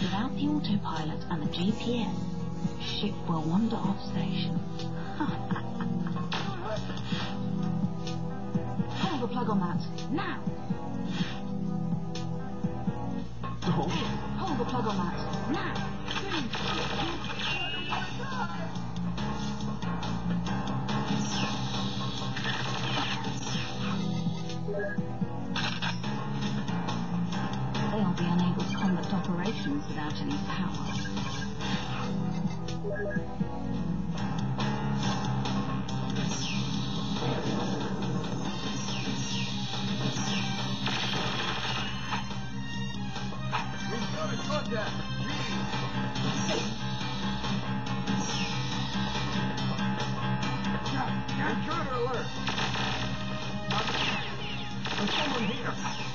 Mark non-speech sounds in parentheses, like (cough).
Without the autopilot and the GPS, ship will wander off station. (laughs) Pull the plug on that. Now! Oh. Pull the plug on that. Now! Operations without any power. Intruder alert. Someone here.